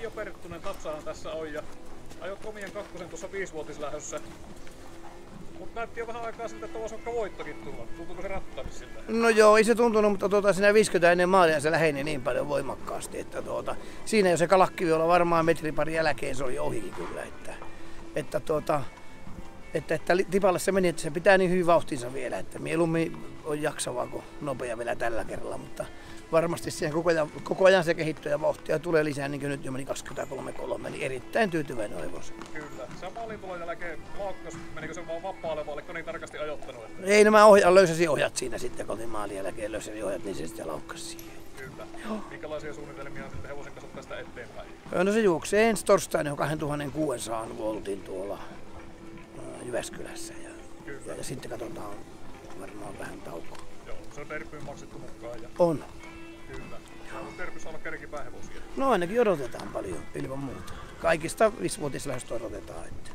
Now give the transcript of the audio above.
Mio Perttunen Tatsahan tässä on ja ajoi komien kakkosen tuossa viisivuotislähössä. Mutta näytti jo vähän aikaa siltä, että voisi vaikka voittokin tulla. Tuntuuko se rattaisi siltä? No joo, ei se tuntunut, mutta tuota, siinä 50 ennen maalia se läheni niin paljon voimakkaasti, että tuota, siinä jo se kalakkivi olla varmaan metri pari jälkeen se oli ohi kyllä. Että, että, tuota, että, että tipalle se meni, että se pitää niin hyvin vauhtinsa vielä, että mieluummin on jaksavaa kuin nopea vielä tällä kerralla, mutta varmasti siihen koko ajan, koko ajan se kehittyy ja vauhtia tulee lisää, niin kuin nyt jo meni 23-3, niin erittäin tyytyväinen olevos. Kyllä. Se maalintulon jälkeen laukkas, menikö se vaan vapaalle vai oliko niin tarkasti ajoittanut? Että... Ei nämä ohja, löysäsi ohjat siinä sitten, kun olin maalin jälkeen löysäsi ohjat, niin se sitten laukkasi siihen. Kyllä. Minkälaisia suunnitelmia on sitten hevosen kanssa tästä eteenpäin? No se juoksee ensi torstaina 2600 voltin tuolla Jyväskylässä ja, ja, ja sitten katsotaan varmaan vähän taukoa. Joo, se on Terpyyn maksettu mukaan. Ja... On. Kyllä. On Terpyssä olla kärkipäähevosia. No ainakin odotetaan paljon ilman muuta. Kaikista viisivuotislähöstä odotetaan. Että.